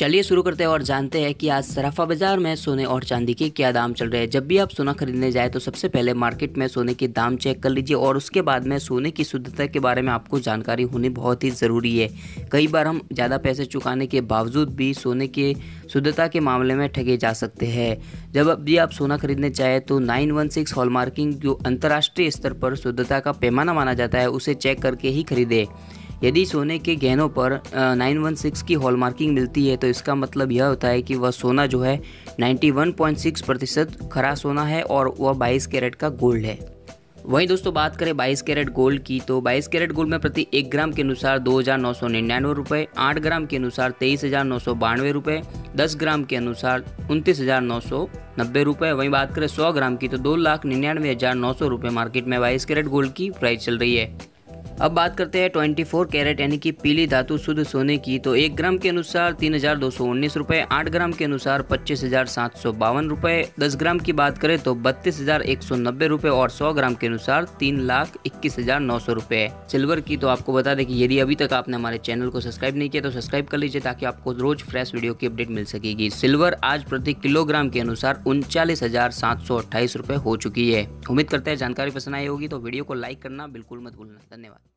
चलिए शुरू करते हैं और जानते हैं कि आज सराफा बाज़ार में सोने और चांदी के क्या दाम चल रहे हैं। जब भी आप सोना खरीदने जाए तो सबसे पहले मार्केट में सोने के दाम चेक कर लीजिए और उसके बाद में सोने की शुद्धता के बारे में आपको जानकारी होनी बहुत ही ज़रूरी है। कई बार हम ज़्यादा पैसे चुकाने के बावजूद भी सोने के शुद्धता के मामले में ठगे जा सकते हैं। जब भी आप सोना खरीदने चाहें तो नाइन वन सिक्स हॉलमार्किंग जो अंतर्राष्ट्रीय स्तर पर शुद्धता का पैमाना माना जाता है, उसे चेक करके ही खरीदें। यदि सोने के गहनों पर नाइन वन सिक्स की हॉलमार्किंग मिलती है तो इसका मतलब यह होता है कि वह सोना जो है 91.6 प्रतिशत खरा सोना है और वह 22 कैरेट का गोल्ड है। वहीं दोस्तों बात करें 22 कैरेट गोल्ड की तो 22 कैरेट गोल्ड में प्रति एक ग्राम के अनुसार दो हज़ार नौ सौ निन्यानवे रुपये आठ ग्राम के अनुसार तेईस हज़ार नौ सौ बानवे रुपये दस ग्राम के अनुसार उनतीस हज़ार नौ सौ नब्बे रुपये वहीं बात करें सौ ग्राम की तो दो लाख निन्यानवे हज़ार नौ सौ रुपये मार्केट में बाईस कैरेट गोल्ड की प्राइस चल रही है। अब बात करते हैं 24 कैरेट, यानी कि पीली धातु शुद्ध सोने की। तो एक ग्राम के अनुसार तीन हज़ार दो सौ उन्नीस रुपये आठ ग्राम के अनुसार पच्चीस हज़ार सात सौ बावन रुपये दस ग्राम की बात करें तो बत्तीस हज़ार एक सौ नब्बे रुपये और सौ ग्राम के अनुसार तीन लाख इक्कीस हज़ार नौ सौ रुपये सिल्वर की तो आपको बता दें कि यदि अभी तक आपने हमारे चैनल को सब्सक्राइब नहीं किया तो सब्सक्राइब कर लीजिए ताकि आपको रोज फ्रेश वीडियो की अपडेट मिल सकेगी। सिल्वर आज प्रति किलोग्राम के अनुसार उनचालीस हज़ार सात सौ अट्ठाईस रुपये हो चुकी है। उम्मीद करते हैं जानकारी पसंद आई होगी तो वीडियो को लाइक करना बिल्कुल मत भूलना। धन्यवाद।